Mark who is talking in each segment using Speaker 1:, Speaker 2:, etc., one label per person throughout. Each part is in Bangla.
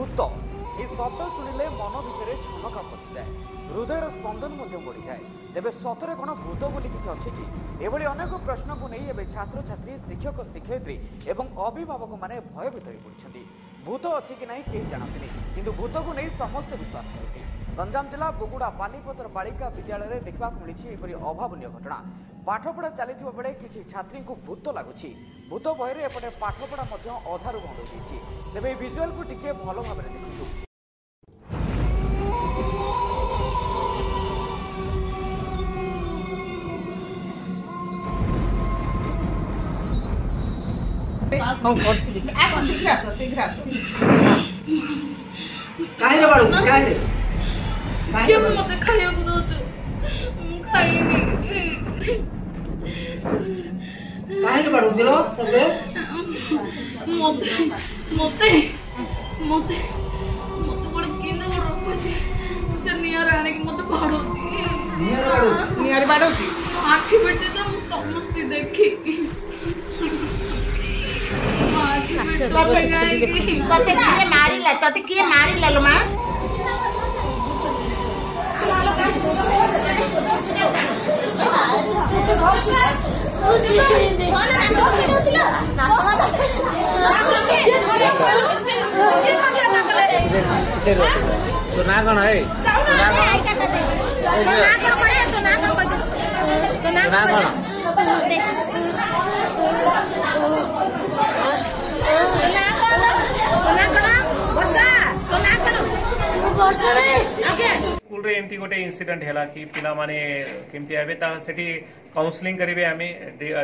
Speaker 1: ଭୂତ ଏହି ଶବ୍ଦ ଶୁଣିଲେ ମନ ଭିତରେ ଛନକା হৃদয়ের স্পন্দন মধ্যে বড়িযায় তেবে সতরে কোণ ভূত বলে কিছু অছে কি এভাবে অনেক প্রশ্নকু নেই এবে ছাত্রছাত্রী শিক্ষক শিক্ষয়িত্রী এবং অভিভাবক মানে ভয়ভীত হয়ে পড়ছেন ভূত অছে কি না কে জাঁতি কিন্তু ভূতকু নেই সমস্তে বিশ্বাস করতে ଗଞ୍ଜାମ ଜିଲ୍ଲା ବୁଗୁଡ଼ା ବାଲିପଦର ବାଳିକା ବିଦ୍ୟାଳୟରେ ଦେଖିବାକୁ ମିଳିଛି ଏପରି ଅଭାବନୀୟ ଘଟଣା ପାଠପଢ଼ା ଚାଲିଥିବା ବେଳେ କିଛି ଛାତ୍ରୀଙ୍କୁ ଭୂତ ଲାଗୁଛି ଭୂତ ବହିରେ ଏପଟେ ପାଠପଢ଼ା ମଧ୍ୟ ଅଧାରୁ ଭଣ୍ଡ ହୋଇଯାଇଛି ତେବେ ଏହି ଭିଜୁଆଲକୁ ଟିକିଏ ଭଲ ଭାବରେ ଦେଖନ୍ତୁ
Speaker 2: ହଁ
Speaker 3: କରୁଛି
Speaker 2: ଆସ ଶୀଘ୍ର ଆସ
Speaker 4: ମୋତେ ଖାଇବାକୁ ଦଉଛୁ ମୁଁ ମୋତେ ମୋତେ ମୋତେ ମୋତେ ଗୋଟେ କେମିତି ରଖୁଛି ସେ ନିଆଁରେ ଆଣିକି ମୋତେ ବାଡ଼ଉଛି
Speaker 2: ନିଆଁରେ ବାଡ଼ଉଛି
Speaker 4: ଆଖି ପେଟି ତ ମୁଁ ସମସ୍ତେ ଦେଖିକି ତତେ କିଏ
Speaker 2: ମାରିଲା ତତେ କିଏ ମାରିଲା ଲୋ ମା ତୋ ନାଁ କଣ ହେ ତୋ ନାଁ କଣ ତୋ ନାଁ କଣ स्कूल
Speaker 5: गोटे इनसीडेंट है पिला माने कमी आए तो सेठी काउंसलिंग करेंगे आम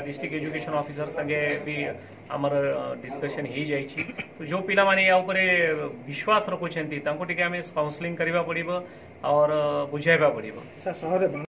Speaker 5: डिस्ट्रिक्ट एजुकेशन ऑफिसर संगे भी आम डिस्कशन हो जाए तो जो पिला माने या उपरे विश्वास रखुच्च काउनसलींग पड़ और बुझेवा पड़ा